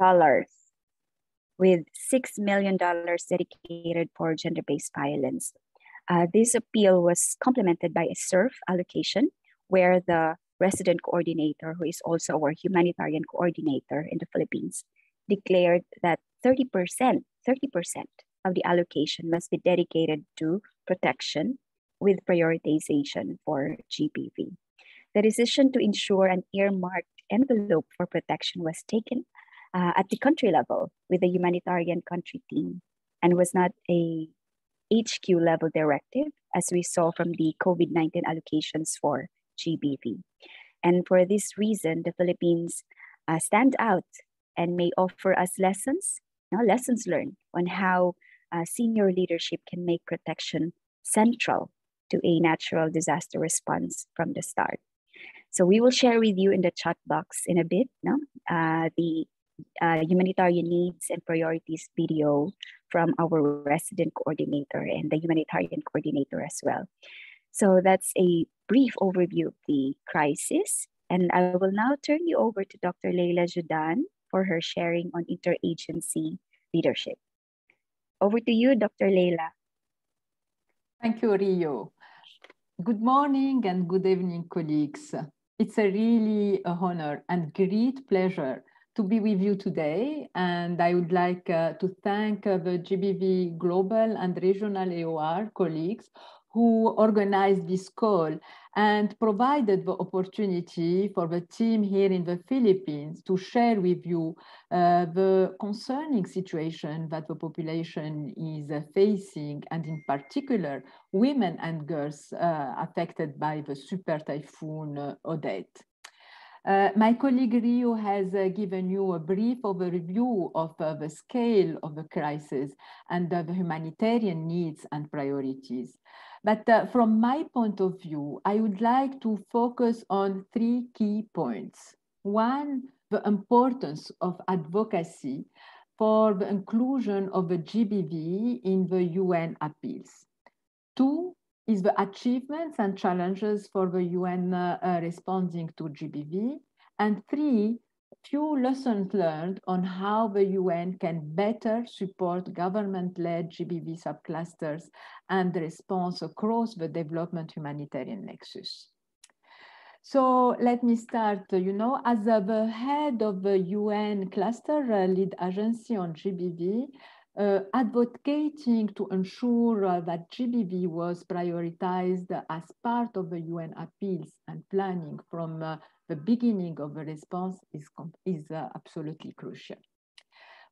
dollars with $6 million dedicated for gender-based violence. Uh, this appeal was complemented by a CERF allocation where the resident coordinator, who is also our humanitarian coordinator in the Philippines, declared that 30%, 30% of the allocation must be dedicated to protection with prioritization for GBV. The decision to ensure an earmarked envelope for protection was taken uh, at the country level with the humanitarian country team and was not a HQ level directive as we saw from the COVID 19 allocations for GBV. And for this reason, the Philippines uh, stand out and may offer us lessons, lessons learned on how uh, senior leadership can make protection central to a natural disaster response from the start. So we will share with you in the chat box in a bit no? Uh, the uh, humanitarian needs and priorities video from our resident coordinator and the humanitarian coordinator as well. So that's a brief overview of the crisis. And I will now turn you over to Dr. Leila Joudane for her sharing on interagency leadership. Over to you, Dr. Leila. Thank you, Rio. Good morning and good evening, colleagues. It's a really a honor and great pleasure to be with you today. And I would like uh, to thank uh, the GBV Global and Regional AOR colleagues who organized this call and provided the opportunity for the team here in the Philippines to share with you uh, the concerning situation that the population is uh, facing, and in particular, women and girls uh, affected by the super typhoon uh, Odette. Uh, my colleague Rio has uh, given you a brief overview of uh, the scale of the crisis and the humanitarian needs and priorities. But uh, from my point of view, I would like to focus on three key points. One, the importance of advocacy for the inclusion of the GBV in the UN appeals. Two, is the achievements and challenges for the UN uh, uh, responding to GBV. And three, few lessons learned on how the UN can better support government-led GBV subclusters and the response across the development humanitarian nexus. So let me start, you know, as the head of the UN cluster uh, lead agency on GBV, uh, advocating to ensure uh, that GBV was prioritized as part of the UN appeals and planning from uh, the beginning of the response is, is uh, absolutely crucial.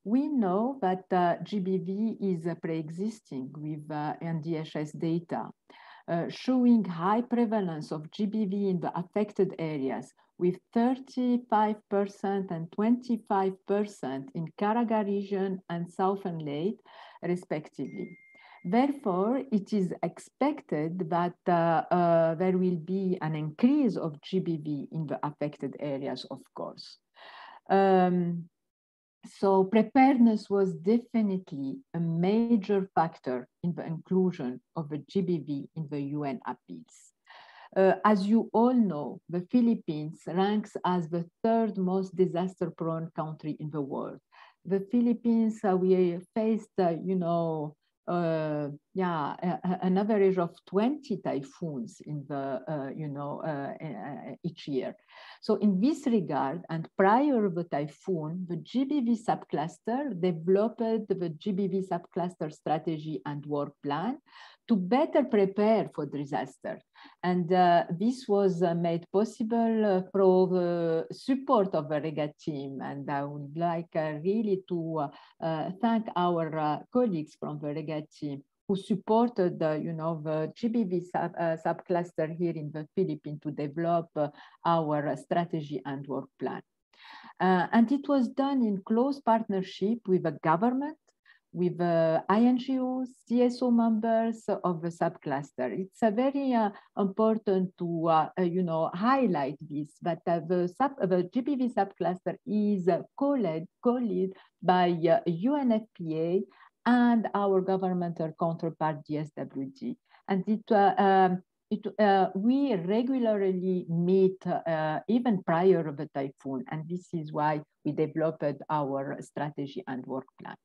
We know that uh, GBV is uh, pre-existing with NDHS data, showing high prevalence of GBV in the affected areas with 35% and 25% in Caraga region and Southern Leyte, respectively. Therefore, it is expected that uh, uh, there will be an increase of GBV in the affected areas, of course. Um, so preparedness was definitely a major factor in the inclusion of the GBV in the UN appeals. Uh, as you all know, the Philippines ranks as the third most disaster-prone country in the world. The Philippines, uh, we faced, uh, you know, uh, yeah, an average of 20 typhoons in the, uh, you know, uh, each year. So in this regard, and prior to the typhoon, the GBV subcluster developed the GBV subcluster strategy and work plan to better prepare for disaster. And uh, this was uh, made possible uh, through the support of the REGA team. And I would like uh, really to uh, uh, thank our colleagues from the REGA team who supported the, you know, the GBV sub, subcluster here in the Philippines to develop our strategy and work plan. and it was done in close partnership with the government, with uh, INGOs, CSO members of the subcluster. It's a very uh, important to, uh, uh you know, highlight this, but uh, the, sub, the GBV subcluster is co-led, co-led by UNFPA uh, and our governmental counterpart, DSWD. And it um, it, uh, we regularly meet uh, even prior of the typhoon, and this is why we developed our strategy and work plan.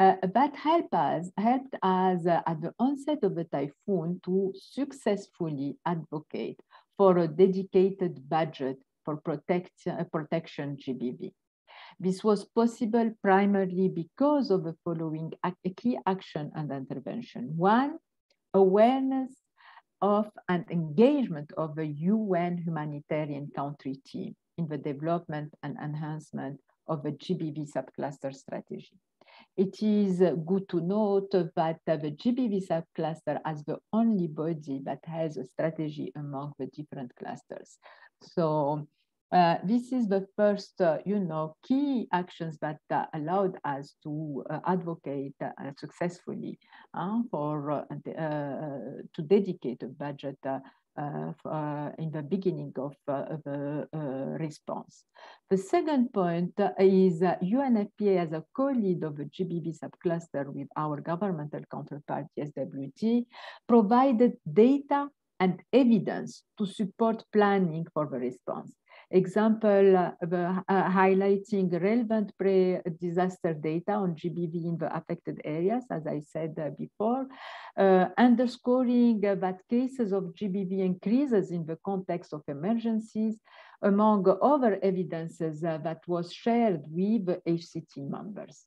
Uh, that helped us, helped us uh, at the onset of the typhoon to successfully advocate for a dedicated budget for protect, uh, protection GBV. This was possible primarily because of the following key action and intervention. One, awareness of and engagement of the UN humanitarian country team in the development and enhancement of the GBV subcluster strategy. It is good to note that the GBV subcluster as the only body that has a strategy among the different clusters. So uh, this is the first, uh, you know, key actions that uh, allowed us to uh, advocate uh, successfully uh, for to dedicate a budget Uh, uh, in the beginning of uh, the response. The second point is UNFPA as a co-lead of the GBV subcluster with our governmental counterpart, SWT, provided data and evidence to support planning for the response example uh, uh, highlighting relevant pre-disaster data on GBV in the affected areas, as I said uh, before, uh, underscoring that cases of GBV increases in the context of emergencies, among other evidences that was shared with HCT members.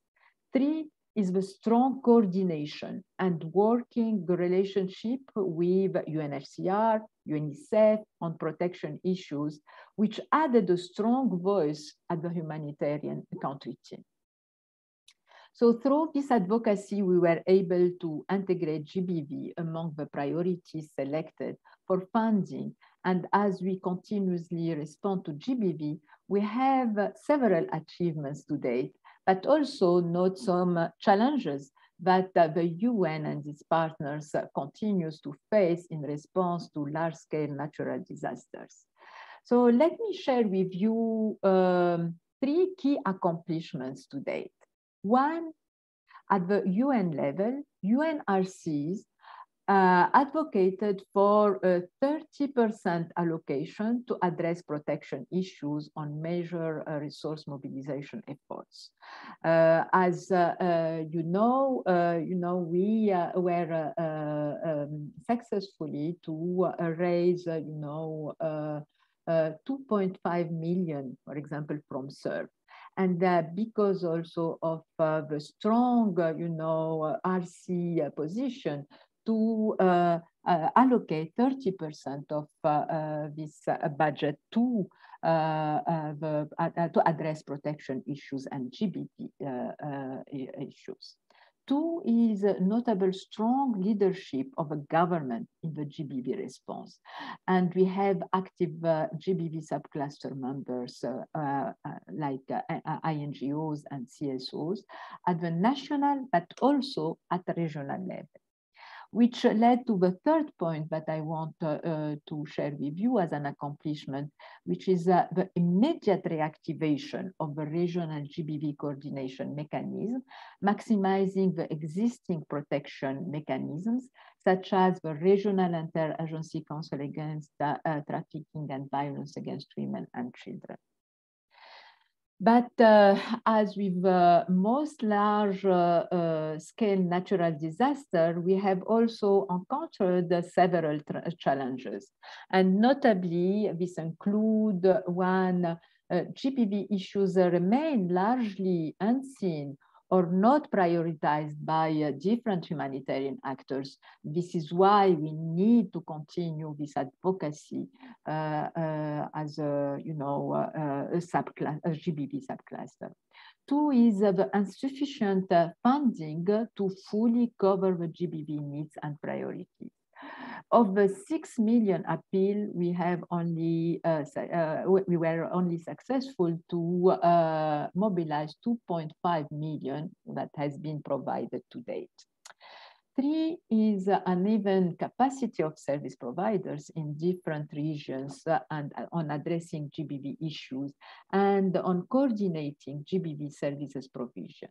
Three, is the strong coordination and working relationship with UNHCR, UNICEF on protection issues, which added a strong voice at the humanitarian country team. So through this advocacy, we were able to integrate GBV among the priorities selected for funding. And as we continuously respond to GBV, we have several achievements to date but also note some challenges that the UN and its partners continues to face in response to large-scale natural disasters. So let me share with you um, three key accomplishments to date. One, at the UN level, UNRCs uh, advocated for a 30% allocation to address protection issues on major uh, resource mobilization efforts. Uh, as uh, uh, you know, uh, you know, we were um, successfully to raise, you know, 2.5 million, for example, from CERF and uh, because also of uh, the strong, uh, you know, RC position, to uh, uh, allocate 30% of uh, this budget to the, to address protection issues and GBV issues. Two is notable strong leadership of a government in the GBV response. And we have active uh, GBV subcluster members uh, uh, like INGOs and CSOs at the national, but also at the regional level which led to the third point that I want uh, uh, to share with you as an accomplishment, which is uh, the immediate reactivation of the regional GBV coordination mechanism, maximizing the existing protection mechanisms, such as the Regional Inter-Agency Council Against Trafficking and Violence Against Women and Children. But uh, as with uh, most large uh, uh scale natural disaster, we have also encountered several challenges. And notably, this include one, uh, GBV issues remain largely unseen or not prioritized by uh, different humanitarian actors. This is why we need to continue this advocacy uh, uh, as a, you know, uh, a, subclass, a GBV subcluster. Two is the insufficient uh, funding to fully cover the GBV needs and priorities. Of the 6 million appeal, we have only, uh, uh, we were only successful to uh, mobilize 2.5 million that has been provided to date. Three is uneven capacity of service providers in different regions uh, and uh, on addressing GBV issues and on coordinating GBV services provision.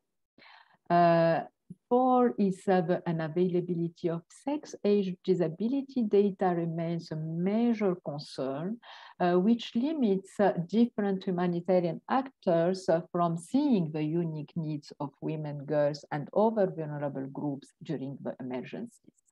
Uh, four is uh, an availability of sex age disability data remains a major concern, uh, which limits uh, different humanitarian actors uh, from seeing the unique needs of women, girls, and other vulnerable groups during the emergencies.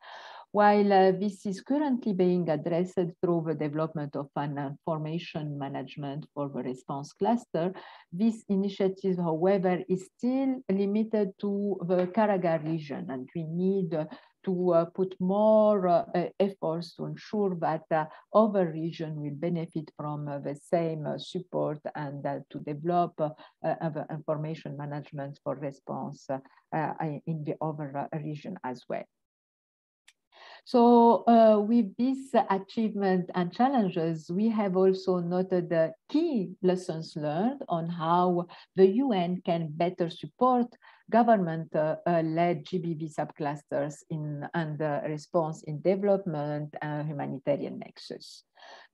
While uh, this is currently being addressed through the development of an information management for the response cluster, this initiative, however, is still limited to the Caraga region, and we need uh, to uh, put more uh, efforts to ensure that uh, other regions will benefit from uh, the same support and to develop information management for response in the other region as well. So uh, with these achievements and challenges, we have also noted the key lessons learned on how the UN can better support government-led uh, GBV subclusters in and uh, response in development and humanitarian nexus.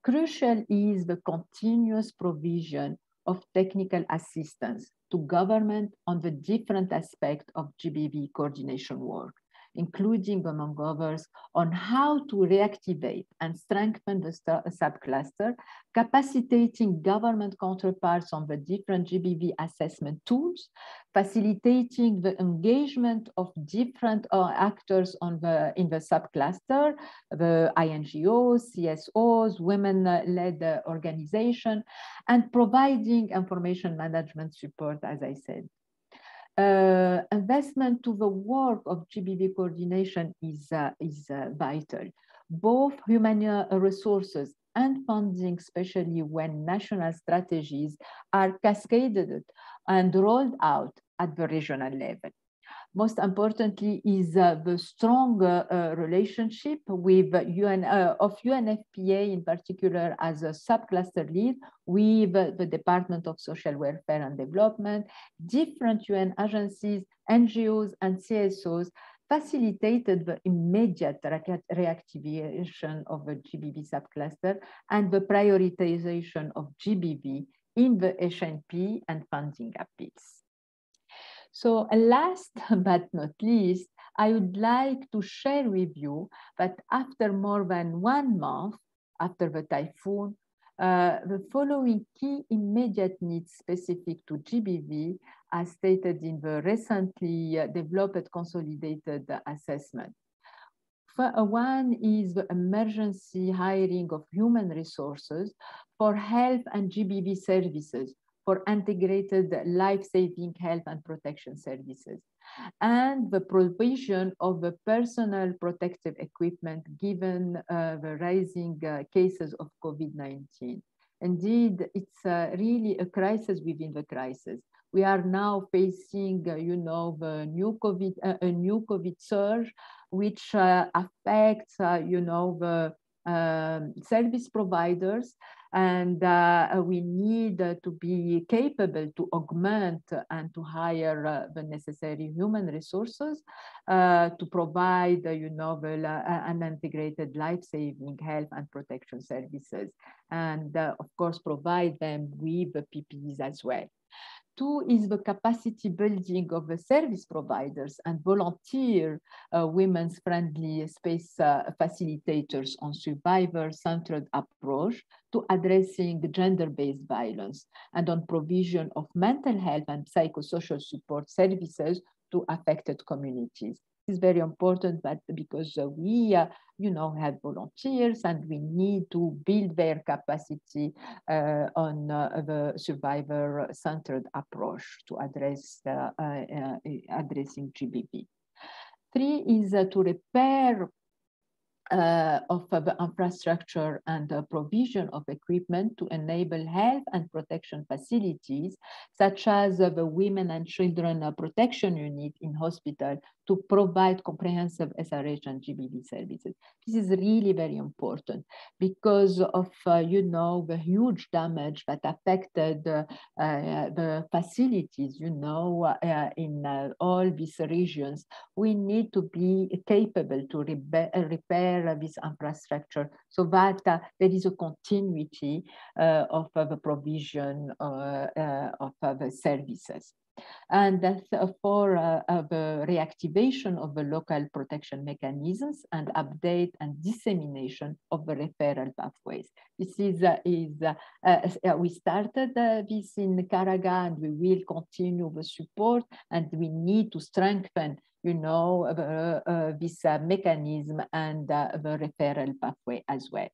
Crucial is the continuous provision of technical assistance to government on the different aspects of GBV coordination work including among others, on how to reactivate and strengthen the subcluster, capacitating government counterparts on the different GBV assessment tools, facilitating the engagement of different uh, actors on the, in the subcluster, the INGOs, CSOs, women-led uh, organization, and providing information management support, as I said uh, investment to the work of GBV coordination is, uh, is uh, vital. Both human resources and funding, especially when national strategies are cascaded and rolled out at the regional level most importantly is uh, the strong uh, uh relationship with UN, of UNFPA in particular as a subcluster lead with the Department of Social Welfare and Development, different UN agencies, NGOs and CSOs facilitated the immediate reactivation of the GBV subcluster and the prioritization of GBV in the HNP and funding appeals. So last but not least, I would like to share with you that after more than one month after the typhoon, uh, the following key immediate needs specific to GBV as stated in the recently uh, developed consolidated assessment. Uh, one is the emergency hiring of human resources for health and GBV services for integrated life-saving health and protection services, and the provision of the personal protective equipment given uh, the rising uh, cases of COVID-19. Indeed, it's uh, really a crisis within the crisis. We are now facing, uh, you know, the new COVID, uh, a new COVID surge, which uh, affects, you know, the um, service providers and uh, we need to be capable to augment and to hire uh, the necessary human resources uh, to provide, you know, uh, an integrated life-saving health and protection services. And uh, of course, provide them with the PPEs as well. Two is the capacity building of the service providers and volunteer uh, women's friendly space uh, facilitators on survivor-centered approach to addressing gender-based violence and on provision of mental health and psychosocial support services to affected communities is very important but because uh, we uh, you know have volunteers and we need to build their capacity uh, on uh, the survivor centered approach to address uh, uh, addressing GBV. Three is to repair uh, of uh, the infrastructure and uh, provision of equipment to enable health and protection facilities, such as the Women and Children Protection Unit in hospital to provide comprehensive SRH and GBV services. This is really very important because of, uh, you know, the huge damage that affected uh, uh, the facilities, you know, uh, in uh, all these regions. We need to be capable to repair this infrastructure so that uh, there is a continuity of the provision of the services. And that's for uh, the reactivation of the local protection mechanisms and update and dissemination of the referral pathways. This is, uh, is uh, uh we started uh, this in Caraga and we will continue the support and we need to strengthen you know, this mechanism and the referral pathway as well.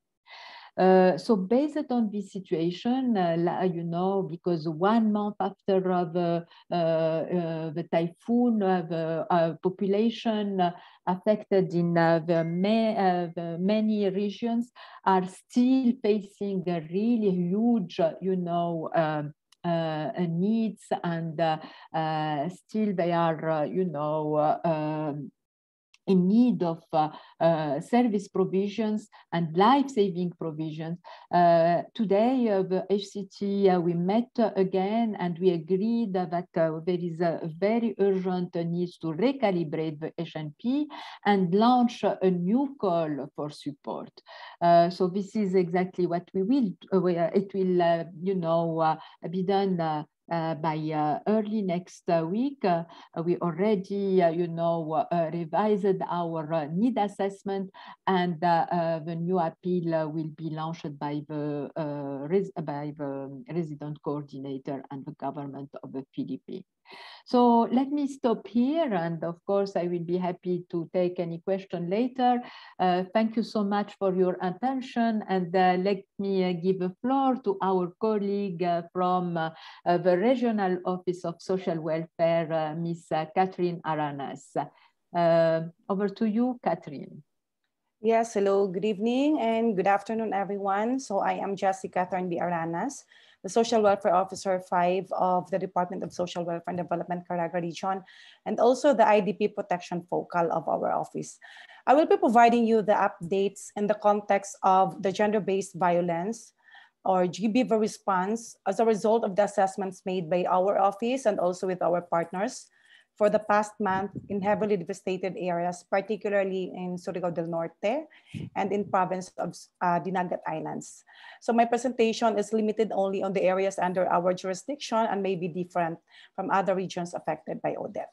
Uh, so based on this situation, uh, you know, because one month after the, uh, uh the typhoon, the population affected in the, the, many regions are still facing a really huge, you know, um, uh, needs and uh, still they are, you know, um, in need of uh, uh, service provisions and life-saving provisions. Uh, today, uh, the HCT, uh, we met again and we agreed that uh, there is a very urgent need to recalibrate the HNP and launch a new call for support. so this is exactly what we will, it will, you know, be done uh, by uh, early next uh, week, uh, we already, uh, you know, uh, revised our need assessment and the new appeal will be launched by the, by the resident coordinator and the government of the Philippines. So let me stop here. And of course, I will be happy to take any question later. Uh, thank you so much for your attention. And uh, let me uh, give the floor to our colleague uh, from uh, the Regional Office of Social Welfare, uh, Ms. Catherine Aranas. over to you, Catherine. Yes, hello, good evening and good afternoon, everyone. So I am Jessica Thornby Aranas the Social Welfare Officer 5 of the Department of Social Welfare and Development, Caraga Region, and also the IDP Protection Focal of our office. I will be providing you the updates in the context of the gender-based violence or GBV response as a result of the assessments made by our office and also with our partners for the past month in heavily devastated areas, particularly in Surigao del Norte and in province of uh, Dinagat Islands. So my presentation is limited only on the areas under our jurisdiction and may be different from other regions affected by Odette.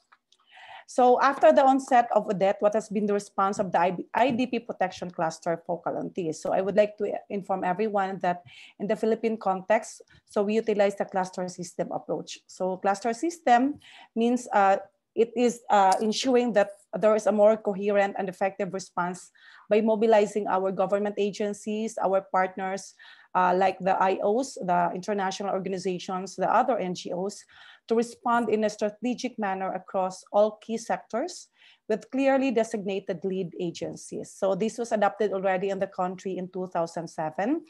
So after the onset of Odette, what has been the response of the IDP Protection Cluster focal on this? So I would like to inform everyone that in the Philippine context, so we utilize the cluster system approach. So cluster system means uh, it is uh, ensuring that there is a more coherent and effective response by mobilizing our government agencies, our partners, uh, like the IOs, the international organizations, the other NGOs, to respond in a strategic manner across all key sectors with clearly designated lead agencies. So this was adopted already in the country in 2007.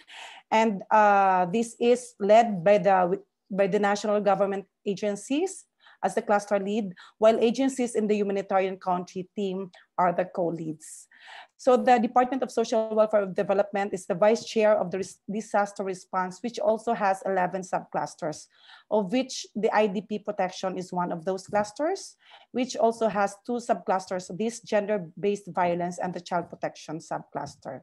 And uh, this is led by the, by the national government agencies as the cluster lead, while agencies in the humanitarian country team are the co-leads. So the Department of Social Welfare Development is the vice chair of the disaster response, which also has 11 subclusters, of which the IDP protection is one of those clusters, which also has two subclusters, this gender-based violence and the child protection subcluster.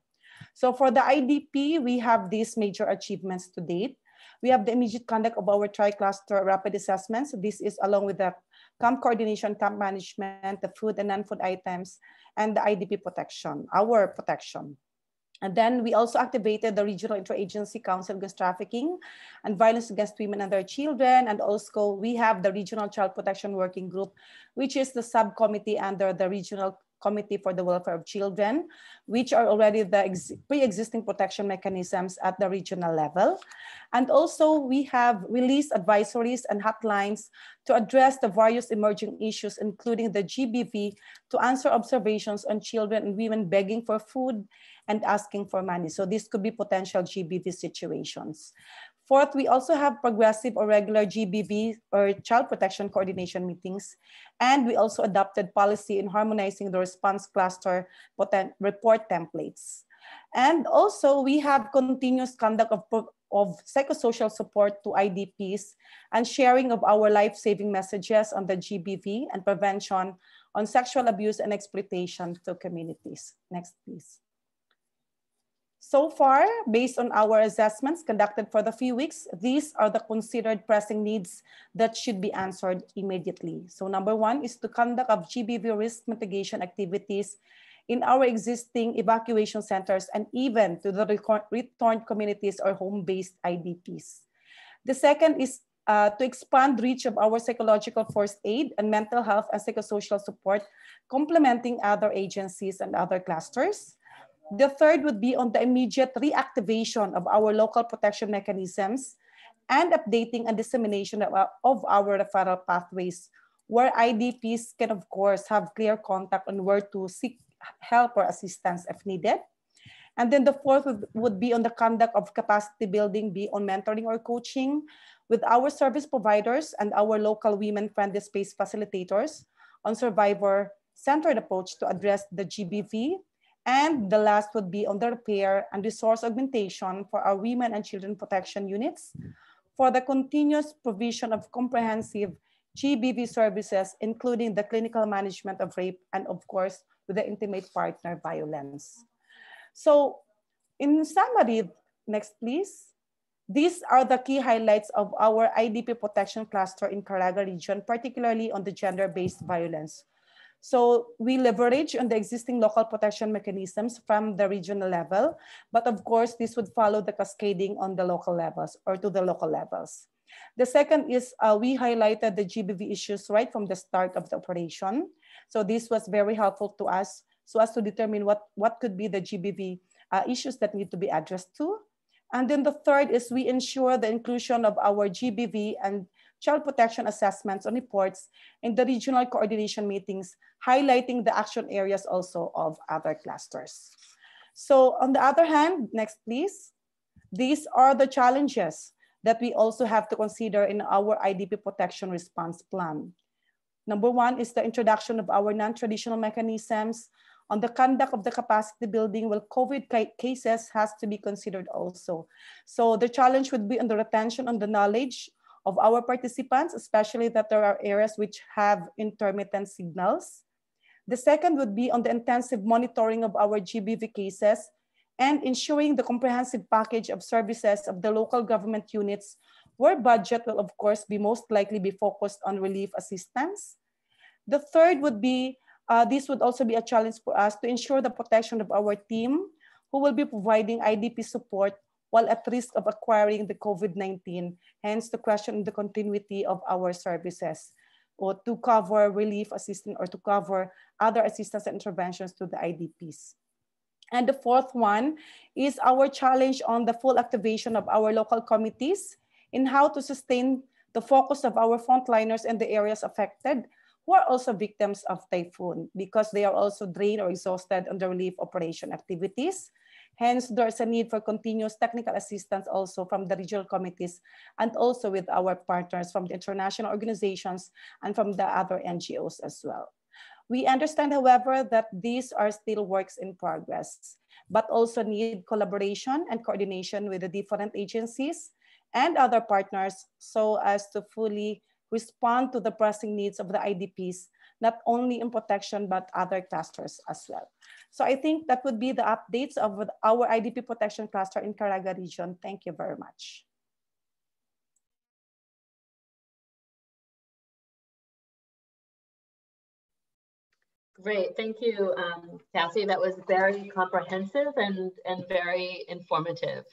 So for the IDP, we have these major achievements to date. We have the immediate conduct of our tri-cluster rapid assessments. This is along with the camp coordination, camp management, the food and non-food items, and the IDP protection, our protection. And then we also activated the Regional Interagency Council Against Trafficking and Violence Against Women and Their Children. And also we have the Regional Child Protection Working Group, which is the subcommittee under the Regional Committee for the Welfare of Children, which are already the pre-existing protection mechanisms at the regional level. And also we have released advisories and hotlines to address the various emerging issues, including the GBV, to answer observations on children and women begging for food and asking for money. So this could be potential GBV situations. Fourth, we also have progressive or regular GBV or child protection coordination meetings. And we also adopted policy in harmonizing the response cluster report templates. And also we have continuous conduct of, of psychosocial support to IDPs and sharing of our life-saving messages on the GBV and prevention on sexual abuse and exploitation to communities. Next, please. So far, based on our assessments conducted for the few weeks, these are the considered pressing needs that should be answered immediately. So number one is to conduct of GBV risk mitigation activities in our existing evacuation centers and even to the returned communities or home-based IDPs. The second is uh, to expand reach of our psychological first aid and mental health and psychosocial support, complementing other agencies and other clusters. The third would be on the immediate reactivation of our local protection mechanisms and updating and dissemination of, uh, of our referral pathways where IDPs can, of course, have clear contact on where to seek help or assistance if needed. And then the fourth would, would be on the conduct of capacity building, be on mentoring or coaching with our service providers and our local women-friendly space facilitators on survivor-centered approach to address the GBV. And the last would be on the repair and resource augmentation for our women and children protection units for the continuous provision of comprehensive GBV services, including the clinical management of rape and of course, with the intimate partner violence. So in summary, next please. These are the key highlights of our IDP protection cluster in Caraga region, particularly on the gender-based violence. So we leverage on the existing local protection mechanisms from the regional level, but of course, this would follow the cascading on the local levels or to the local levels. The second is uh, we highlighted the GBV issues right from the start of the operation. So this was very helpful to us so as to determine what, what could be the GBV uh, issues that need to be addressed to. And then the third is we ensure the inclusion of our GBV and child protection assessments and reports in the regional coordination meetings, highlighting the action areas also of other clusters. So on the other hand, next please, these are the challenges that we also have to consider in our IDP protection response plan. Number one is the introduction of our non-traditional mechanisms on the conduct of the capacity building, well, COVID cases has to be considered also. So the challenge would be on the retention on the knowledge of our participants, especially that there are areas which have intermittent signals. The second would be on the intensive monitoring of our GBV cases and ensuring the comprehensive package of services of the local government units where budget will of course be most likely be focused on relief assistance. The third would be uh, this would also be a challenge for us to ensure the protection of our team who will be providing IDP support while at risk of acquiring the COVID-19, hence the question of the continuity of our services or to cover relief assistance or to cover other assistance and interventions to the IDPs. And the fourth one is our challenge on the full activation of our local committees in how to sustain the focus of our frontliners in the areas affected who are also victims of typhoon because they are also drained or exhausted on the relief operation activities. Hence, there's a need for continuous technical assistance also from the regional committees and also with our partners from the international organizations and from the other NGOs as well. We understand, however, that these are still works in progress, but also need collaboration and coordination with the different agencies and other partners so as to fully respond to the pressing needs of the IDPs, not only in protection, but other clusters as well. So I think that would be the updates of our IDP protection cluster in Caraga region. Thank you very much. Great, thank you, um, Cassie. That was very comprehensive and, and very informative.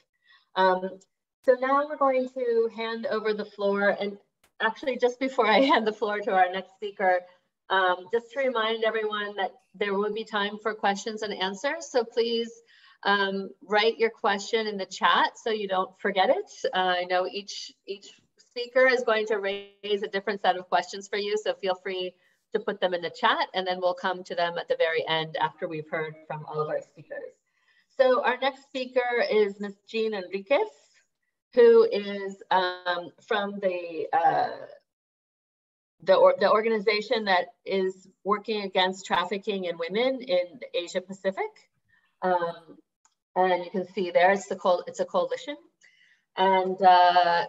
Um, so now we're going to hand over the floor and actually, just before I hand the floor to our next speaker, um, just to remind everyone that there will be time for questions and answers. So please um, write your question in the chat so you don't forget it. Uh, I know each, each speaker is going to raise a different set of questions for you. So feel free to put them in the chat and then we'll come to them at the very end after we've heard from all of our speakers. So our next speaker is Ms. Jean Enriquez who is um, from the uh, the, or, the organization that is working against trafficking in women in Asia Pacific. Um, and you can see there, it's, the call, it's a coalition. And uh,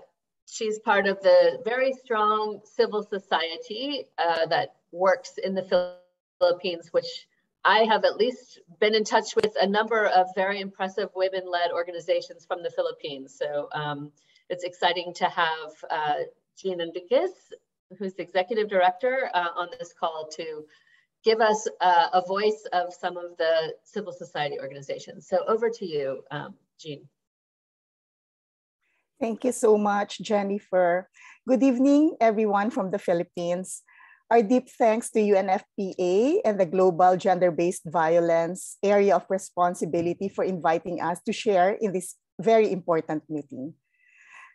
she's part of the very strong civil society uh, that works in the Philippines, which I have at least been in touch with a number of very impressive women-led organizations from the Philippines. So um, it's exciting to have uh, Jean Enriquez, who's the executive director uh, on this call to give us uh, a voice of some of the civil society organizations. So over to you, um, Jean. Thank you so much, Jennifer. Good evening, everyone from the Philippines. Our deep thanks to UNFPA and the Global Gender-Based Violence Area of Responsibility for inviting us to share in this very important meeting.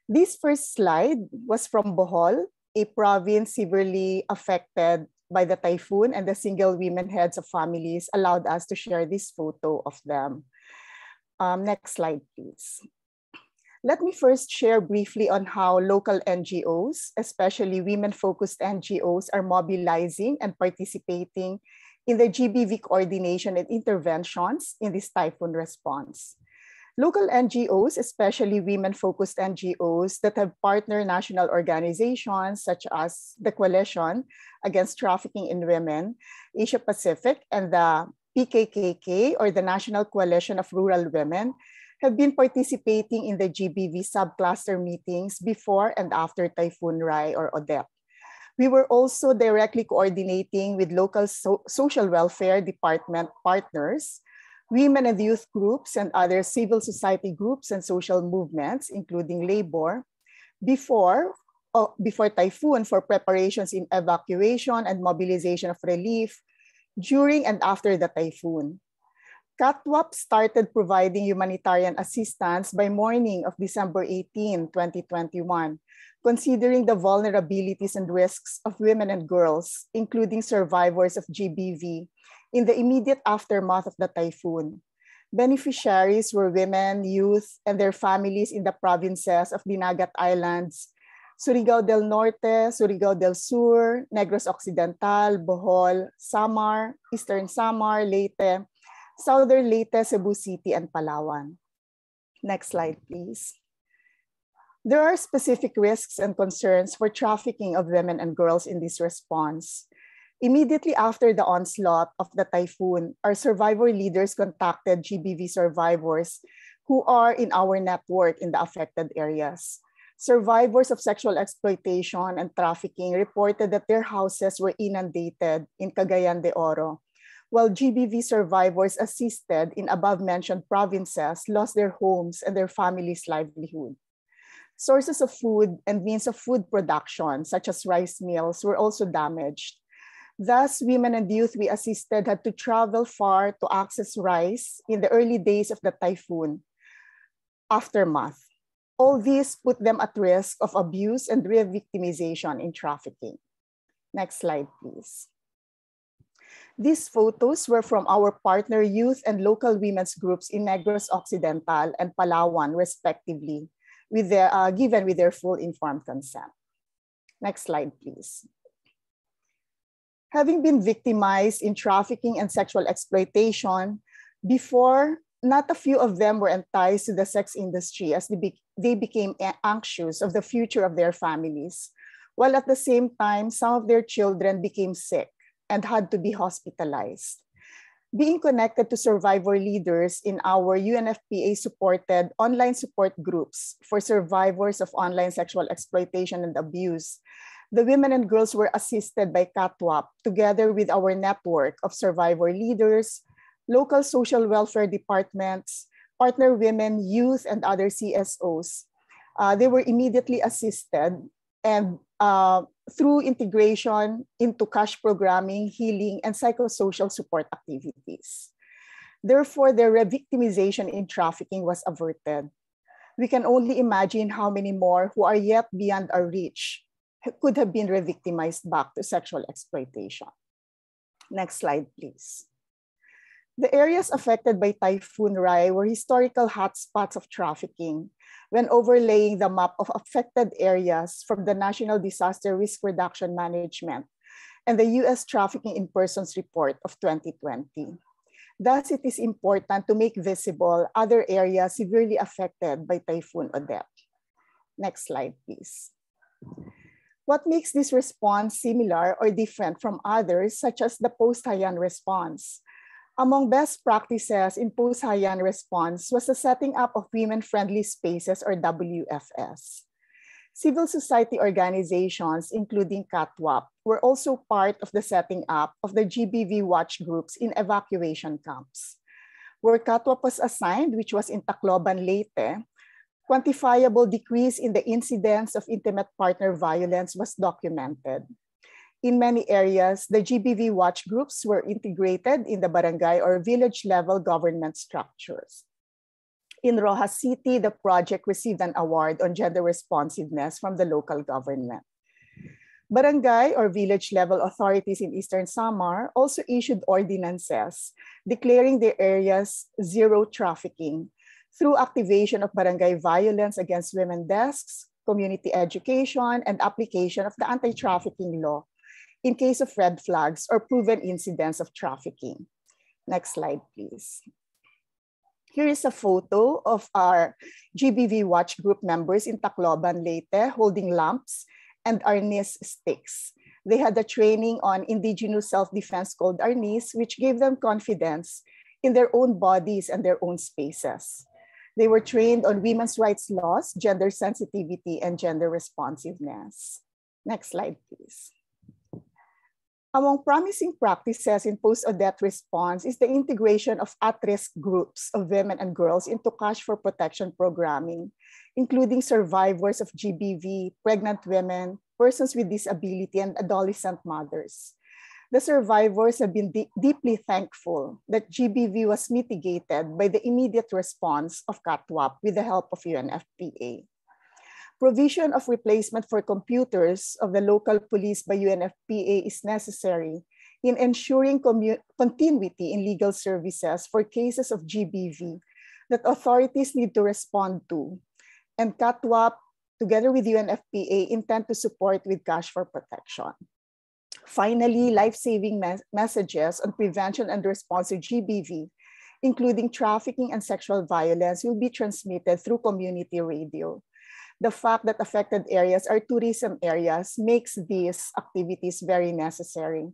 This first slide was from Bohol, a province severely affected by the typhoon and the single women heads of families allowed us to share this photo of them. Um, next slide, please. Let me first share briefly on how local NGOs, especially women-focused NGOs, are mobilizing and participating in the GBV coordination and interventions in this typhoon response. Local NGOs, especially women-focused NGOs that have partner national organizations such as the Coalition Against Trafficking in Women, Asia Pacific, and the PKKK, or the National Coalition of Rural Women, have been participating in the GBV subcluster meetings before and after Typhoon Rai or Odette. We were also directly coordinating with local so social welfare department partners, women and youth groups, and other civil society groups and social movements, including labor, before, oh, before typhoon for preparations in evacuation and mobilization of relief during and after the typhoon. CATWAP started providing humanitarian assistance by morning of December 18, 2021, considering the vulnerabilities and risks of women and girls, including survivors of GBV, in the immediate aftermath of the typhoon. Beneficiaries were women, youth, and their families in the provinces of Dinagat Islands, Surigao del Norte, Surigao del Sur, Negros Occidental, Bohol, Samar, Eastern Samar, Leyte, Southern Leyte, Cebu City, and Palawan. Next slide, please. There are specific risks and concerns for trafficking of women and girls in this response. Immediately after the onslaught of the typhoon, our survivor leaders contacted GBV survivors who are in our network in the affected areas. Survivors of sexual exploitation and trafficking reported that their houses were inundated in Cagayan de Oro while GBV survivors assisted in above-mentioned provinces lost their homes and their families' livelihood. Sources of food and means of food production, such as rice mills, were also damaged. Thus, women and youth we assisted had to travel far to access rice in the early days of the typhoon aftermath. All this put them at risk of abuse and re-victimization in trafficking. Next slide, please. These photos were from our partner youth and local women's groups in Negros Occidental and Palawan, respectively, with their, uh, given with their full informed consent. Next slide, please. Having been victimized in trafficking and sexual exploitation, before, not a few of them were enticed to the sex industry as they, be they became anxious of the future of their families, while at the same time, some of their children became sick and had to be hospitalized. Being connected to survivor leaders in our UNFPA supported online support groups for survivors of online sexual exploitation and abuse, the women and girls were assisted by CATWAP together with our network of survivor leaders, local social welfare departments, partner women, youth, and other CSOs. Uh, they were immediately assisted and uh, through integration into cash programming, healing, and psychosocial support activities. Therefore, their re-victimization in trafficking was averted. We can only imagine how many more who are yet beyond our reach could have been re-victimized back to sexual exploitation. Next slide, please. The areas affected by Typhoon Rai were historical hotspots of trafficking when overlaying the map of affected areas from the National Disaster Risk Reduction Management and the U.S. Trafficking in Persons Report of 2020. Thus, it is important to make visible other areas severely affected by Typhoon Odette. Next slide, please. What makes this response similar or different from others, such as the post-Haiyan response? Among best practices in post-Haiyan response was the setting up of women-friendly spaces or WFS. Civil society organizations, including CATWAP, were also part of the setting up of the GBV watch groups in evacuation camps. Where CATWAP was assigned, which was in Tacloban, Leyte, quantifiable decrease in the incidence of intimate partner violence was documented. In many areas, the GBV watch groups were integrated in the barangay or village level government structures. In Roxas City, the project received an award on gender responsiveness from the local government. Barangay or village level authorities in Eastern Samar also issued ordinances declaring their areas zero trafficking through activation of barangay violence against women desks, community education, and application of the anti-trafficking law in case of red flags or proven incidents of trafficking. Next slide, please. Here is a photo of our GBV watch group members in Tacloban, Leyte, holding lamps and arnis sticks. They had a training on indigenous self-defense called arnis, which gave them confidence in their own bodies and their own spaces. They were trained on women's rights laws, gender sensitivity, and gender responsiveness. Next slide, please. Among promising practices in post-Odette response is the integration of at-risk groups of women and girls into cash for protection programming, including survivors of GBV, pregnant women, persons with disability, and adolescent mothers. The survivors have been deeply thankful that GBV was mitigated by the immediate response of CATWAP with the help of UNFPA provision of replacement for computers of the local police by UNFPA is necessary in ensuring continuity in legal services for cases of GBV that authorities need to respond to. And CATWAP, together with UNFPA, intend to support with cash for protection. Finally, life-saving mes messages on prevention and response to GBV, including trafficking and sexual violence, will be transmitted through community radio the fact that affected areas are tourism areas makes these activities very necessary.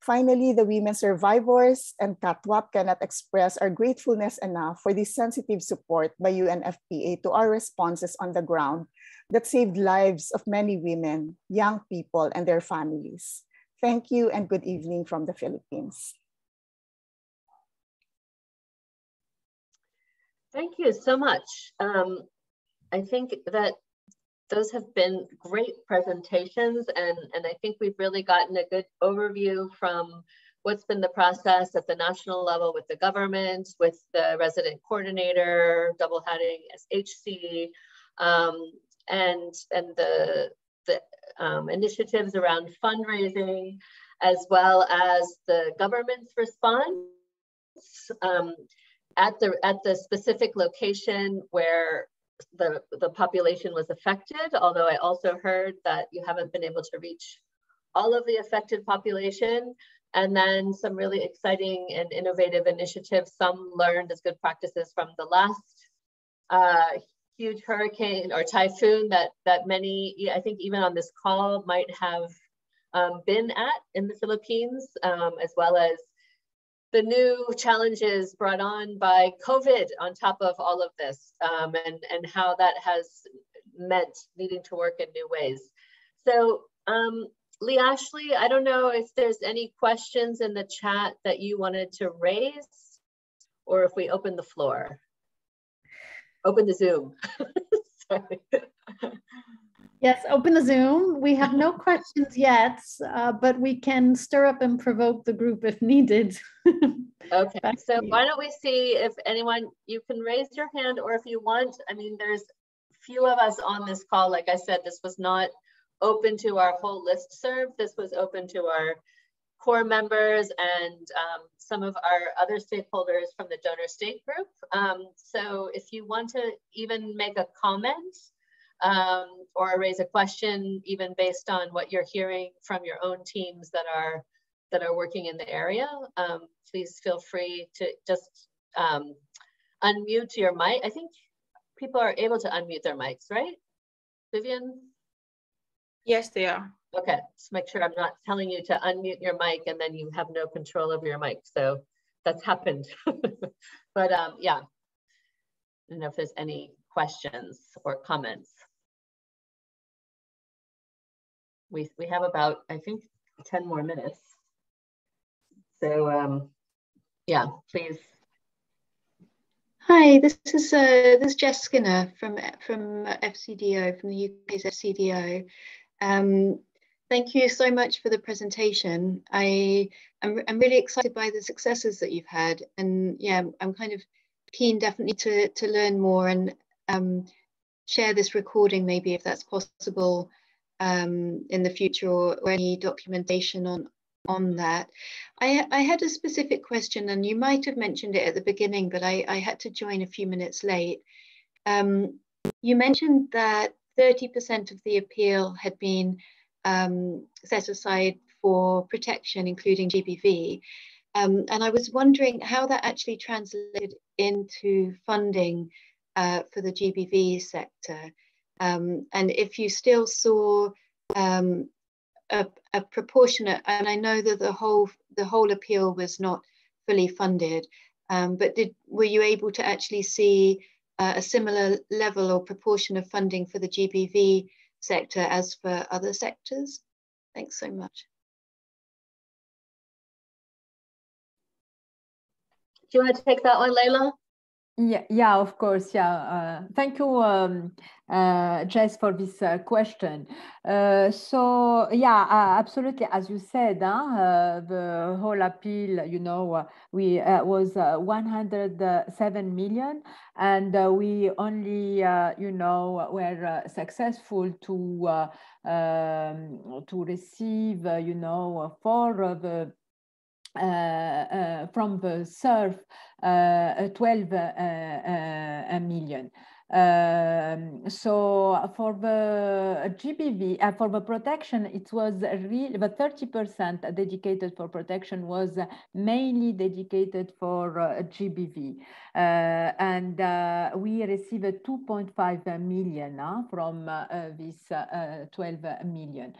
Finally, the women survivors and CATWAP cannot express our gratefulness enough for the sensitive support by UNFPA to our responses on the ground that saved lives of many women, young people, and their families. Thank you and good evening from the Philippines. Thank you so much. Um, I think that those have been great presentations and, and I think we've really gotten a good overview from what's been the process at the national level with the government, with the resident coordinator, double heading SHC, um, and, and the, the um, initiatives around fundraising, as well as the government's response um, at, the, at the specific location where the, the population was affected, although I also heard that you haven't been able to reach all of the affected population. And then some really exciting and innovative initiatives, some learned as good practices from the last uh, huge hurricane or typhoon that, that many, I think even on this call might have um, been at in the Philippines, um, as well as the new challenges brought on by COVID on top of all of this um, and, and how that has meant needing to work in new ways. So um, Lee Ashley, I don't know if there's any questions in the chat that you wanted to raise or if we open the floor. Open the Zoom. Yes, open the Zoom. We have no questions yet, uh, but we can stir up and provoke the group if needed. okay, so why don't we see if anyone, you can raise your hand or if you want, I mean, there's few of us on this call. Like I said, this was not open to our whole list serve. This was open to our core members and um, some of our other stakeholders from the donor state group. Um, so if you want to even make a comment, um, or raise a question even based on what you're hearing from your own teams that are that are working in the area, um, please feel free to just um, unmute your mic. I think people are able to unmute their mics, right? Vivian? Yes, they are. Okay, just make sure I'm not telling you to unmute your mic and then you have no control over your mic. So that's happened. but um, yeah, I don't know if there's any questions or comments. We, we have about, I think, 10 more minutes. So um, yeah, please. Hi, this is uh, this is Jess Skinner from from FCDO from the UK's FCDO. Um, thank you so much for the presentation. I I'm, I'm really excited by the successes that you've had, and yeah, I'm kind of keen definitely to to learn more and um, share this recording maybe if that's possible um, in the future or, or any documentation on on that. I, I had a specific question, and you might have mentioned it at the beginning, but I, I had to join a few minutes late. Um, you mentioned that 30% of the appeal had been um, set aside for protection, including GBV. Um, and I was wondering how that actually translated into funding uh, for the GBV sector. Um, and if you still saw um, a, a, proportionate, and I know that the whole the whole appeal was not fully funded, um, but did were you able to actually see uh, a similar level or proportion of funding for the GBV sector as for other sectors? Thanks so much. Do you want to take that one, Leila? Yeah, yeah, of course. Yeah. Uh, thank you, um, uh, Jess, for this uh, question. Uh, so, yeah, uh, absolutely. As you said, uh, the whole appeal, you know, we was 107 million, and we only, you know, were successful to um, to receive, you know, for the uh, uh, from the CERF uh, 12 million. Um, so for the GBV, uh, for the protection, it was really the 30% dedicated for protection was mainly dedicated for uh, GBV. Uh, and uh, we received 2.5 million uh, from uh, this 12 million.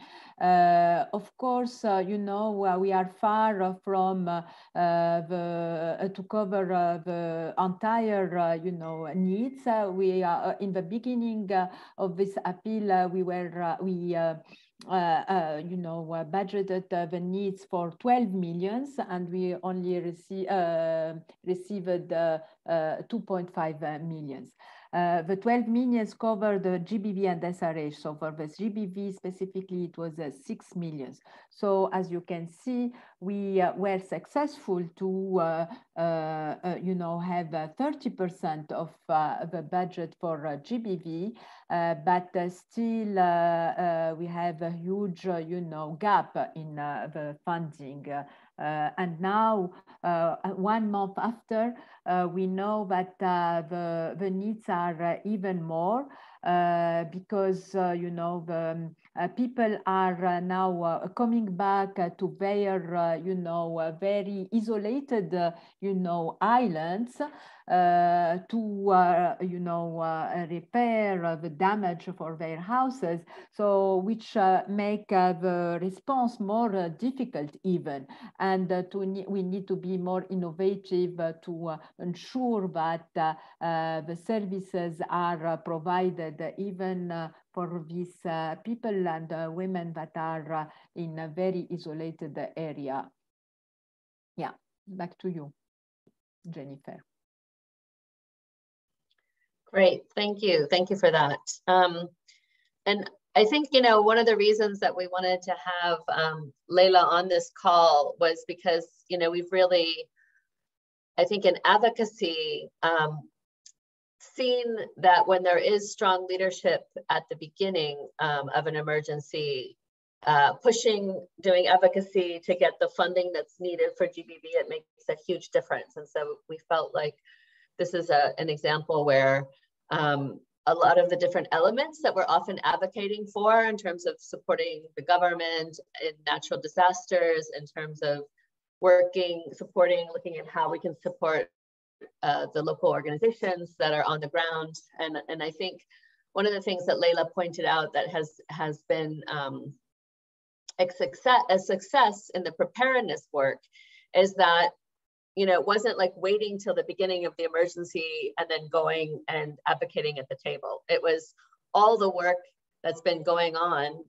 of course, you know, we are far from the, to cover the entire, you know, needs. we Uh, in the beginning uh, of this appeal, uh, we were, we uh, uh, you know, uh, budgeted the needs for 12 millions and we only rece received 2.5 millions. Uh, the 12 millions cover the GBV and SRH. So for the GBV specifically, it was uh, 6 millions. So as you can see, we uh, were successful to, uh, uh, uh you know, have uh, 30% of uh, the budget for GBV, but still we have a huge, you know, gap in the funding. Uh, and now, uh, uh, one month after, uh, we know that uh, the, the needs are uh, even more because, you know, the um, people are now coming back to their, you know, very isolated, you know, islands. uh, to, uh, you know, uh, repair the damage for their houses. So which make the response more difficult even. And to we need to be more innovative to ensure that the services are provided even for these uh, people and uh, women that are uh, in a very isolated area. Yeah, back to you, Jennifer. Great, thank you. Thank you for that. Um, and I think, you know, one of the reasons that we wanted to have um, Leila on this call was because, you know, we've really, I think in advocacy, um, seen that when there is strong leadership at the beginning um, of an emergency, uh, pushing, doing advocacy to get the funding that's needed for GBV, it makes a huge difference. And so we felt like this is a, an example where um, a lot of the different elements that we're often advocating for in terms of supporting the government in natural disasters, in terms of working, supporting, looking at how we can support uh, the local organizations that are on the ground. And, and I think one of the things that Layla pointed out that has, has been um, a, success, a success in the preparedness work is that you know, it wasn't like waiting till the beginning of the emergency and then going and advocating at the table. It was all the work that's been going on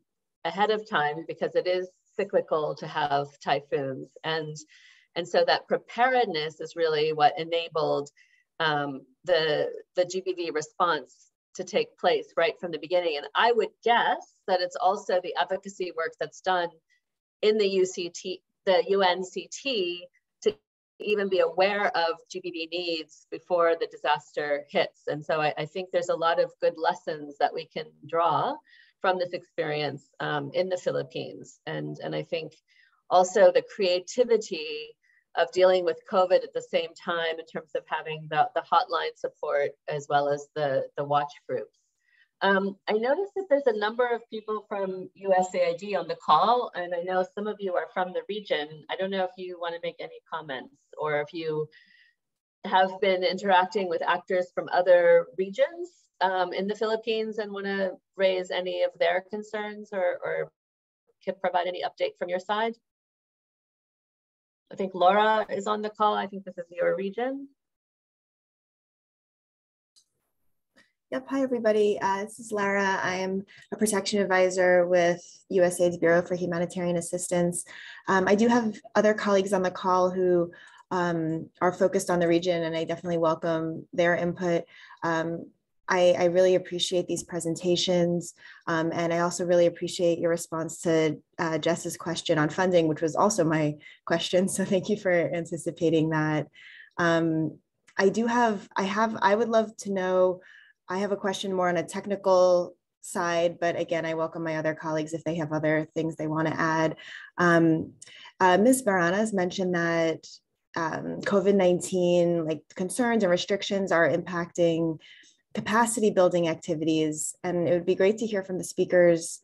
ahead of time because it is cyclical to have typhoons. And, and so that preparedness is really what enabled um, the, the GBV response to take place right from the beginning. And I would guess that it's also the advocacy work that's done in the UCT, the UNCT even be aware of GBV needs before the disaster hits. And so I, I think there's a lot of good lessons that we can draw from this experience um, in the Philippines. And, and I think also the creativity of dealing with COVID at the same time in terms of having the, the hotline support as well as the, the watch groups. Um, I noticed that there's a number of people from USAID on the call, and I know some of you are from the region. I don't know if you want to make any comments or if you have been interacting with actors from other regions um, in the Philippines and want to raise any of their concerns or, or provide any update from your side. I think Laura is on the call. I think this is your region. Yep. Hi, everybody. Uh, this is Lara. I am a protection advisor with USAID's Bureau for Humanitarian Assistance. Um, I do have other colleagues on the call who um, are focused on the region, and I definitely welcome their input. Um, I, I, really appreciate these presentations, um, and I also really appreciate your response to uh, Jess's question on funding, which was also my question. So thank you for anticipating that. Um, I do have, I have, I would love to know I have a question more on a technical side, but again, I welcome my other colleagues if they have other things they want to add. Um, uh, Ms. Baranas mentioned that um, COVID-19 like concerns and restrictions are impacting capacity building activities. And it would be great to hear from the speakers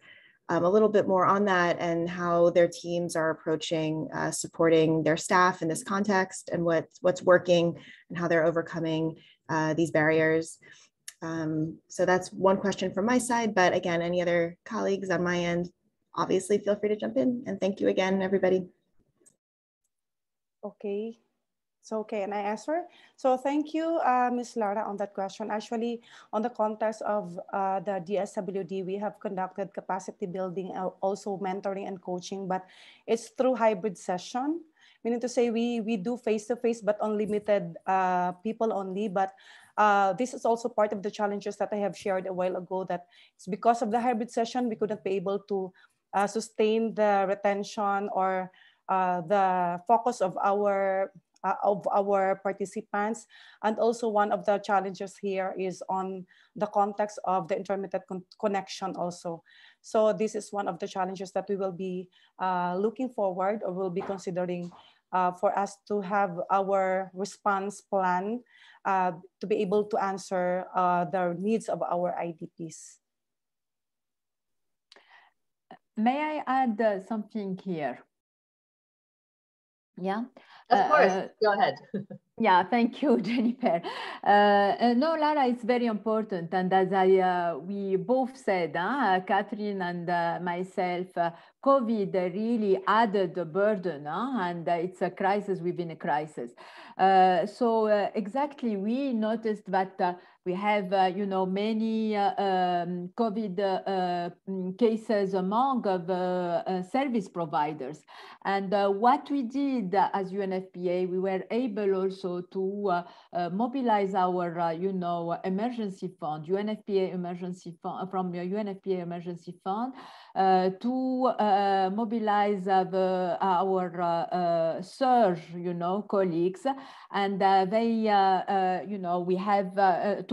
um, a little bit more on that and how their teams are approaching uh, supporting their staff in this context and what, what's working and how they're overcoming uh, these barriers. Um, so that's one question from my side, but again, any other colleagues on my end, obviously feel free to jump in and thank you again, everybody. Okay, so can I answer? So thank you, uh, Ms. Lara, on that question. Actually, on the context of uh, the DSWD, we have conducted capacity building, uh, also mentoring and coaching, but it's through hybrid session meaning to say we we do face to face but on limited uh, people only but uh, this is also part of the challenges that I have shared a while ago that it's because of the hybrid session, we couldn't be able to uh, sustain the retention or uh, the focus of our uh, of our participants. And also one of the challenges here is on the context of the intermittent con connection also. So this is one of the challenges that we will be uh, looking forward or will be considering uh, for us to have our response plan uh, to be able to answer uh, the needs of our IDPs. May I add uh, something here? Yeah. Of uh, course, uh, go ahead. yeah, thank you, Jennifer. Uh, no, Lara, it's very important. And as I, we both said, huh, Catherine and myself, COVID really added the burden, huh? and it's a crisis within a crisis. Uh, so uh, exactly, we noticed that uh, we have, uh, you know, many uh, um, COVID uh, mm, cases among the service providers. And what we did as UNFPA, we were able also to mobilize our, you know, emergency fund, UNFPA emergency fund, from UNFPA emergency fund, to mobilize the, our surge, you know, colleagues and uh, they, uh, uh, you know, we have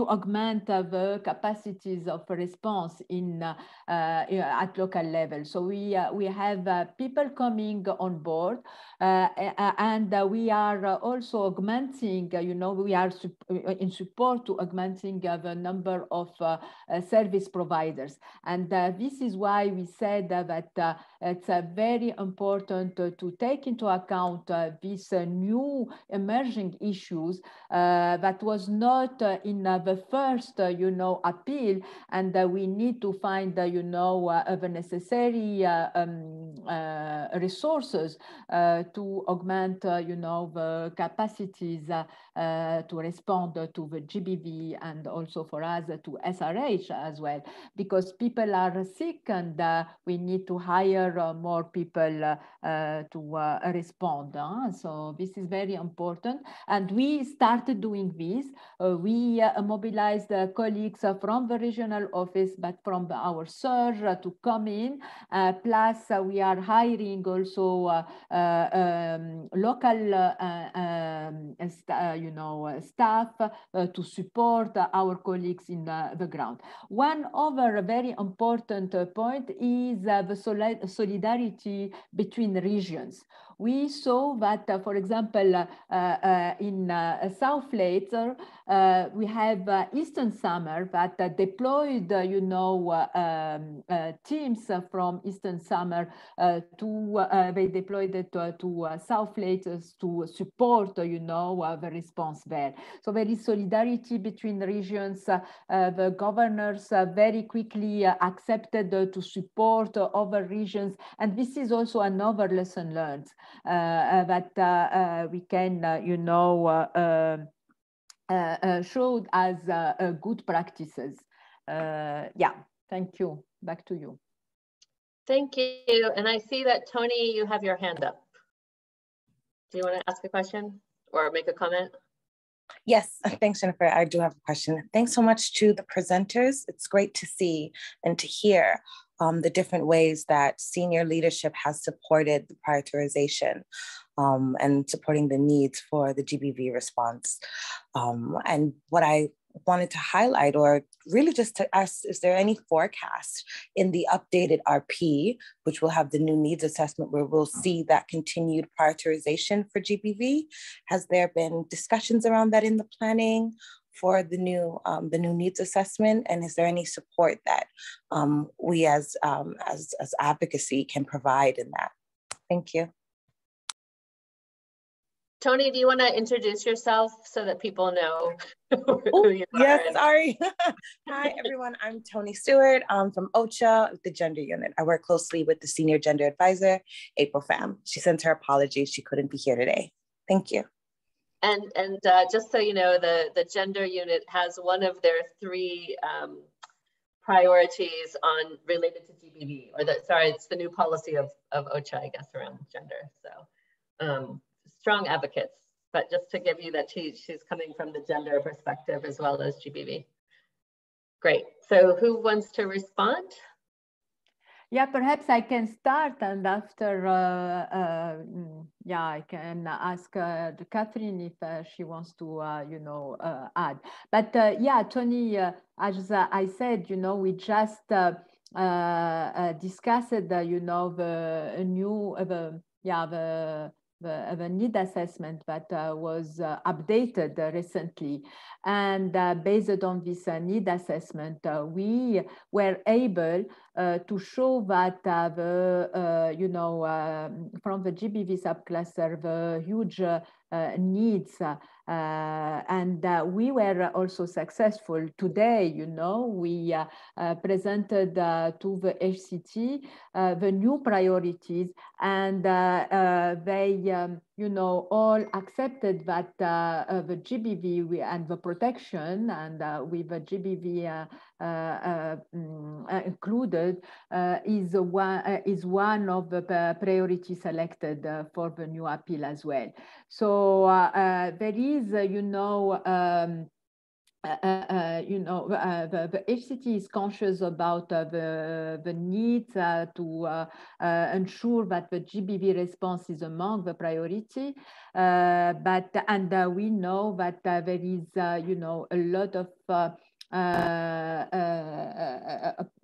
to augment the capacities of response in uh, at local level. So we uh, we have uh, people coming on board, and we are also augmenting. You know, we are in support to augmenting the number of service providers, and this is why we said that it's uh, very important to take into account uh, these uh, new emerging issues that was not in the first, you know, appeal, and we need to find, you know, the necessary um, resources to augment, you know, the capacities Uh, to respond to the GBV and also for us to SRH as well, because people are sick and uh, we need to hire uh, more people uh, uh to uh, respond. Huh? So this is very important. And we started doing this. we mobilized colleagues from the regional office, but from our surge to come in. plus, we are hiring also um, local um, you know, uh, staff uh, to support our colleagues in the, the ground. One other very important point is the solidarity between regions we saw that, uh, for example, uh, uh, in uh, Southern Leyte, uh, we have uh, Eastern Samar that deployed, you know, um, teams from Eastern Samar to, they deployed it to, to Southern Leyte to support, you know, the response there. So there is solidarity between regions. the governors very quickly accepted to support other regions. And this is also another lesson learned. Uh, uh, that uh, uh we can, uh, you know, uh, um, show as good practices. yeah, thank you. Back to you. Thank you. And I see that Tony, you have your hand up. Do you want to ask a question or make a comment? Yes, thanks, Jennifer. I do have a question. Thanks so much to the presenters. It's great to see and to hear um, the different ways that senior leadership has supported the prioritization um, and supporting the needs for the GBV response. Um, and what I wanted to highlight or really just to ask is there any forecast in the updated RP, which will have the new needs assessment where we'll see that continued prioritization for GBV? Has there been discussions around that in the planning for the new um, the new needs assessment, and is there any support that um, we as, um, as as advocacy can provide in that? Thank you. Tony, do you want to introduce yourself so that people know who you are? Yes, sorry. Hi, everyone. I'm Tony Stewart I'm from OCHA, the gender unit. I work closely with the senior gender advisor, April Pham. She sends her apologies. She couldn't be here today. Thank you. And and uh, just so you know, the the gender unit has one of their three um, priorities on related to GBV, or that sorry, it's the new policy of of OCHA, I guess, around gender. So um, strong advocates. But just to give you that she she's coming from the gender perspective as well as GBV. Great. So who wants to respond? Yeah, perhaps I can start and after, uh, uh, yeah, I can ask uh, Catherine if uh, she wants to, uh, you know, uh, add. But yeah, Tony, as I said, you know, we just discussed, you know, the new, the, yeah, the, the, the need assessment that was updated recently. And based on this need assessment, we were able uh, to show that uh, the, uh, you know, um, from the GBV subcluster, the huge needs uh, and uh, we were also successful. Today, you know, we uh, presented to the HCT the new priorities and they, um, you know, all accepted that uh, the GBV and the protection and uh, with the GBV uh, mm, included is, one, is one of the priorities selected for the new appeal as well. So there is uh, you know, um, uh, uh, uh, you know, uh, uh the, the is conscious about uh, the, the need uh, to uh, ensure that the GBV response is among the priority. but, and we know that there is, you know, a lot of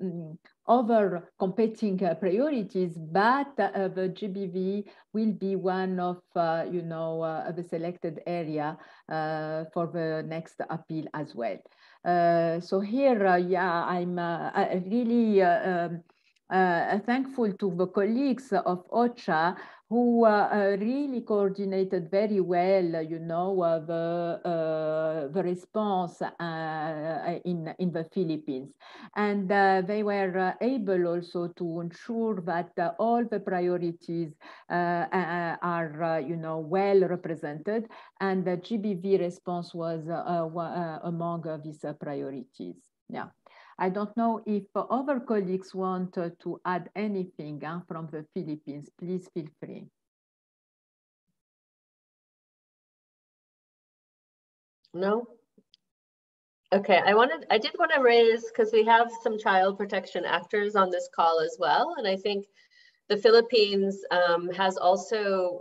mm, other competing uh, priorities, but uh, the GBV will be one of, uh, you know, uh, the selected area uh, for the next appeal as well. Uh, so here, yeah, I'm really um, thankful to the colleagues of OCHA who uh, uh, really coordinated very well, you know, uh, the, uh, the response uh, uh in, in the Philippines. And uh, they were uh, able also to ensure that all the priorities are, you know, well represented. And the GBV response was among these priorities. Yeah. I don't know if other colleagues want to add anything uh, from the Philippines. Please feel free. No? Okay, I wanted, I did want to raise, because we have some child protection actors on this call as well. And I think the Philippines um, has also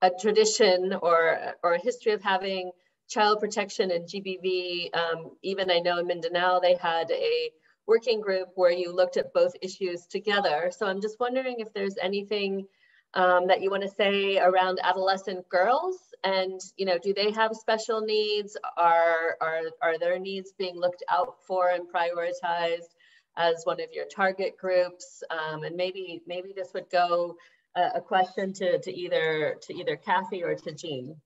a tradition or, or a history of having child protection and GBV, um, even I know in Mindanao, they had a working group where you looked at both issues together. So I'm just wondering if there's anything um, that you want to say around adolescent girls and you know do they have special needs are are are their needs being looked out for and prioritized as one of your target groups um, and maybe maybe this would go uh, a question to to either to either Kathy or to Jean.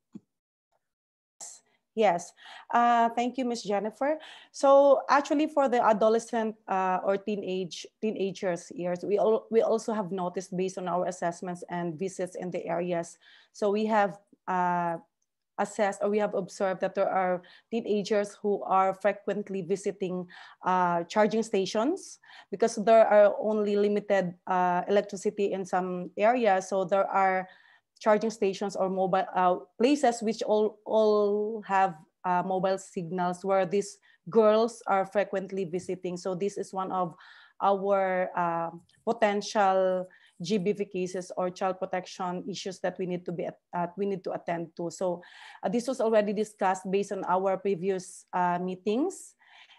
Yes, uh, thank you, Miss Jennifer. So actually for the adolescent uh, or teenage teenagers years, we, all, we also have noticed based on our assessments and visits in the areas. So we have uh, assessed or we have observed that there are teenagers who are frequently visiting uh, charging stations because there are only limited uh, electricity in some areas. So there are charging stations or mobile uh, places which all, all have uh, mobile signals where these girls are frequently visiting. So this is one of our uh, potential GBV cases or child protection issues that we need to be uh, we need to attend to. So uh, this was already discussed based on our previous uh, meetings.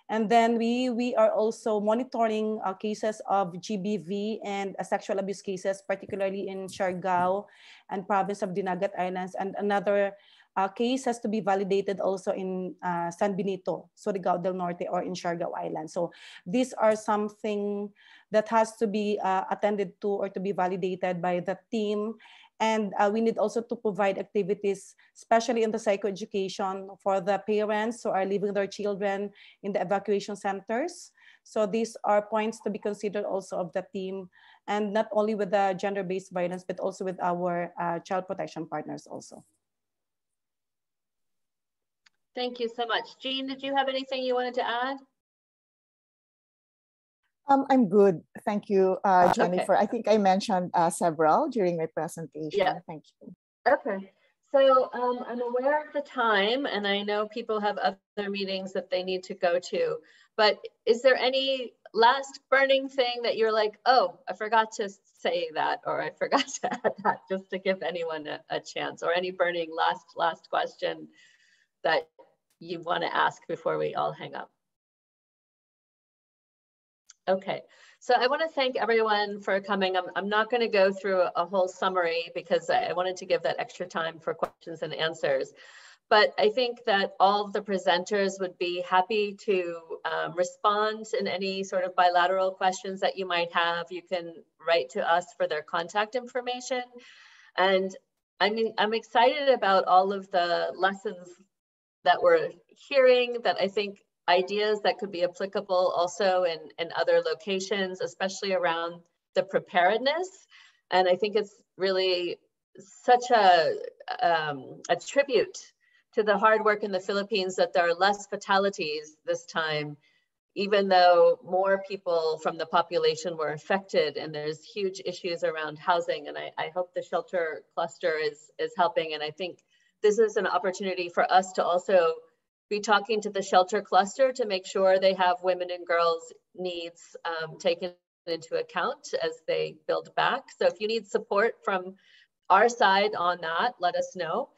And then we, we are also monitoring uh, cases of GBV and uh, sexual abuse cases, particularly in Siargao and province of Dinagat Islands. And another uh, case has to be validated also in uh, San Benito, Surigao del Norte, or in Siargao Island. So these are something that has to be uh, attended to or to be validated by the team and uh, we need also to provide activities, especially in the psychoeducation for the parents who are leaving their children in the evacuation centers. So these are points to be considered also of the team and not only with the gender-based violence, but also with our uh, child protection partners also. Thank you so much. Jean, did you have anything you wanted to add? Um, I'm good. Thank you, uh, Jennifer. Okay. I think I mentioned uh, several during my presentation. Yeah. Thank you. Okay. So um, I'm aware of the time and I know people have other meetings that they need to go to, but is there any last burning thing that you're like, oh, I forgot to say that, or I forgot to add that just to give anyone a, a chance or any burning last, last question that you want to ask before we all hang up? Okay, so I want to thank everyone for coming. I'm, I'm not going to go through a whole summary because I wanted to give that extra time for questions and answers. But I think that all of the presenters would be happy to um, respond in any sort of bilateral questions that you might have. You can write to us for their contact information. And I mean, I'm excited about all of the lessons that we're hearing that I think ideas that could be applicable also in, in other locations, especially around the preparedness. And I think it's really such a, um, a tribute to the hard work in the Philippines that there are less fatalities this time, even though more people from the population were affected and there's huge issues around housing. And I, I hope the shelter cluster is, is helping. And I think this is an opportunity for us to also be talking to the shelter cluster to make sure they have women and girls needs um, taken into account as they build back. So if you need support from our side on that, let us know.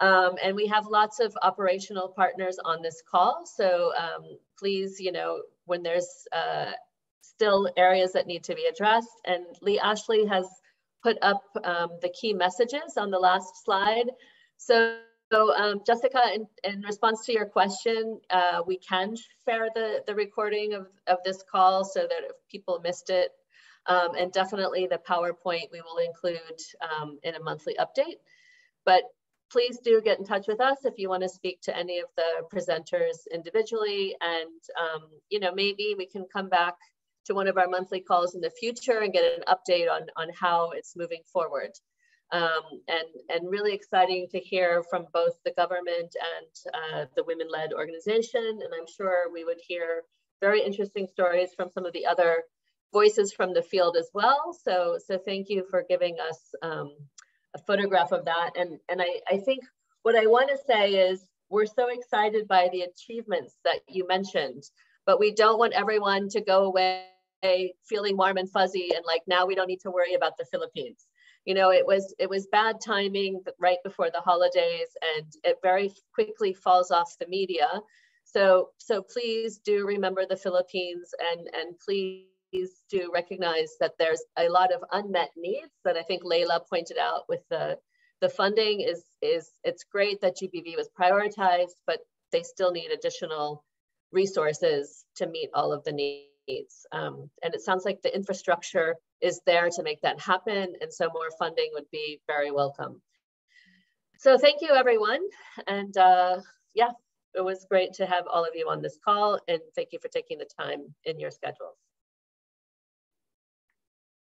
Um, and we have lots of operational partners on this call. So um, please, you know, when there's uh, still areas that need to be addressed. And Lee Ashley has put up um, the key messages on the last slide. So so um, Jessica, in, in, response to your question, uh, we can share the, the recording of, of this call so that if people missed it, Um, and definitely the PowerPoint we will include um, in a monthly update. But please do get in touch with us if you want to speak to any of the presenters individually. And, um, you know, maybe we can come back to one of our monthly calls in the future and get an update on, on how it's moving forward. Um, and, and really exciting to hear from both the government and uh, the women-led organization. And I'm sure we would hear very interesting stories from some of the other voices from the field as well. So, so thank you for giving us um, a photograph of that. And, and I, I think what I want to say is we're so excited by the achievements that you mentioned, but we don't want everyone to go away feeling warm and fuzzy and like now we don't need to worry about the Philippines. You know, it was it was bad timing right before the holidays and it very quickly falls off the media. So so please do remember the Philippines and and please do recognize that there's a lot of unmet needs that I think Layla pointed out with the, the funding is, is it's great that GBV was prioritized, but they still need additional resources to meet all of the needs. Um, and it sounds like the infrastructure is there to make that happen. And so more funding would be very welcome. So thank you everyone. And uh, yeah, it was great to have all of you on this call and thank you for taking the time in your schedules.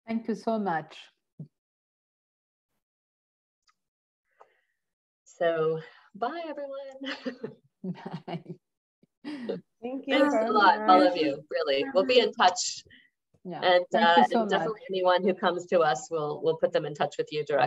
Thank you so much. So bye everyone. bye. Thank you. Thanks a lot, much. all of you, really. We'll be in touch. Yeah. And, uh, so and definitely anyone who comes to us, we'll, we'll put them in touch with you directly.